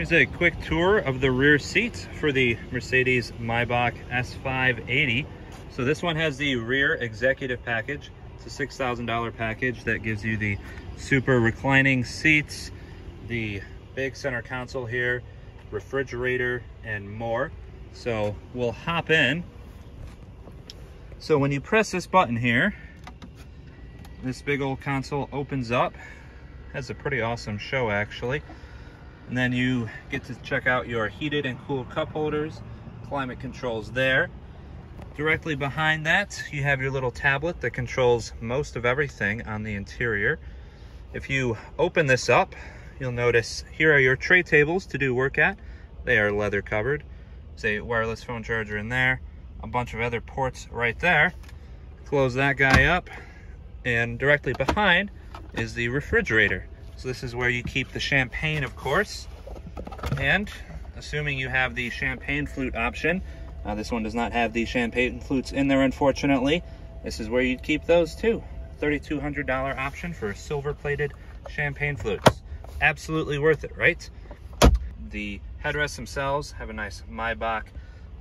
Here's a quick tour of the rear seat for the Mercedes Maybach S580. So this one has the rear executive package. It's a $6,000 package that gives you the super reclining seats, the big center console here, refrigerator, and more. So we'll hop in. So when you press this button here, this big old console opens up. Has a pretty awesome show actually. And then you get to check out your heated and cooled cup holders, climate controls there. Directly behind that, you have your little tablet that controls most of everything on the interior. If you open this up, you'll notice here are your tray tables to do work at. They are leather covered. A wireless phone charger in there, a bunch of other ports right there. Close that guy up, and directly behind is the refrigerator. So this is where you keep the champagne, of course. And assuming you have the champagne flute option, uh, this one does not have the champagne flutes in there, unfortunately. This is where you'd keep those too. $3,200 option for silver plated champagne flutes. Absolutely worth it, right? The headrests themselves have a nice Maybach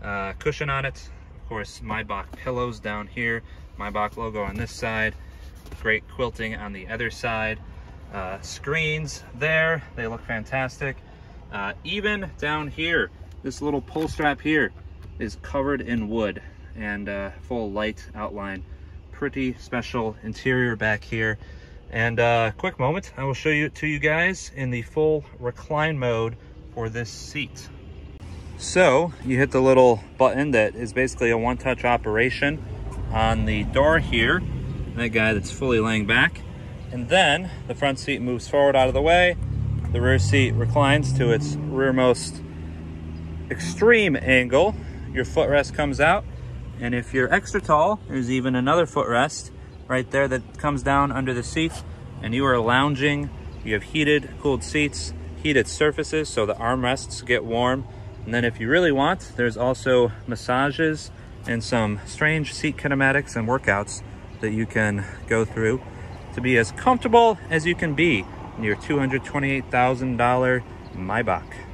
uh, cushion on it. Of course, Maybach pillows down here, Maybach logo on this side, great quilting on the other side uh, screens there. They look fantastic. Uh, even down here, this little pull strap here is covered in wood and uh, full light outline. Pretty special interior back here. And uh, quick moment, I will show you to you guys in the full recline mode for this seat. So you hit the little button that is basically a one-touch operation on the door here. That guy that's fully laying back. And then the front seat moves forward out of the way. The rear seat reclines to its rearmost extreme angle. Your footrest comes out. And if you're extra tall, there's even another footrest right there that comes down under the seat. And you are lounging. You have heated, cooled seats, heated surfaces so the armrests get warm. And then if you really want, there's also massages and some strange seat kinematics and workouts that you can go through to be as comfortable as you can be in your $228,000 Maybach.